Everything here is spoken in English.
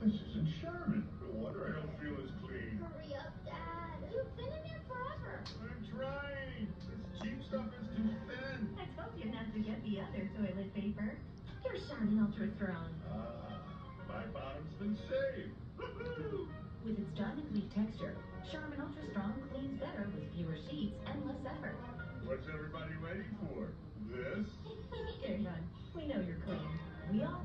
This isn't Charmin. The water I don't feel is clean. Hurry up, Dad. You've been in there forever. I'm trying. This cheap stuff is too thin. I told you not to get the other toilet paper. Your Charmin Ultra Strong. Ah, my bottom's been saved. With its diamond weave texture, Charmin Ultra Strong cleans better with fewer sheets and less effort. What's everybody waiting for? This? You're. We know you're clean. We all